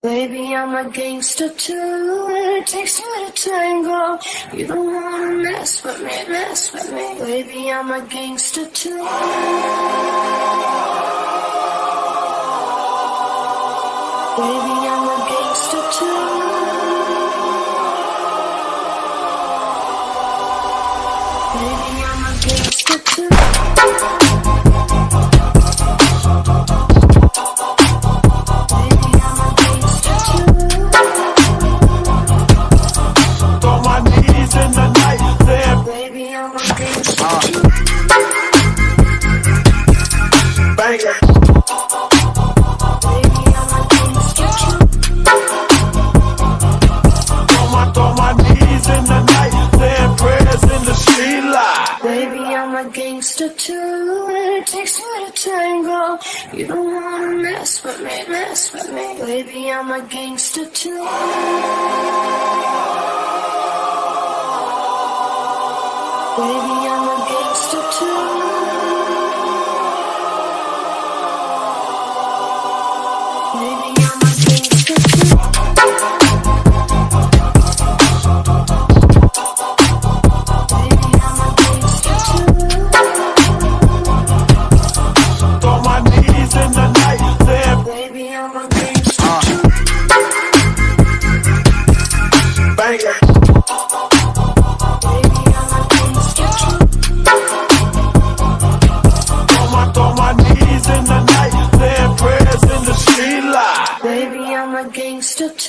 Baby, I'm a gangster too. It takes two to tango. You don't wanna mess with me, mess with me. Baby, I'm a gangster too. Baby, I'm a gangster too. Baby, I'm a gangster too. Mess with me. Baby, I'm a gangster too. Baby, I'm a gangster too.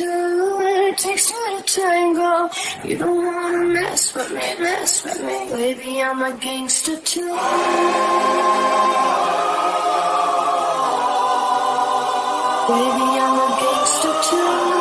and it takes me to tango. You don't wanna mess with me, mess with me. Baby, I'm a gangster too. Baby, I'm a gangster too.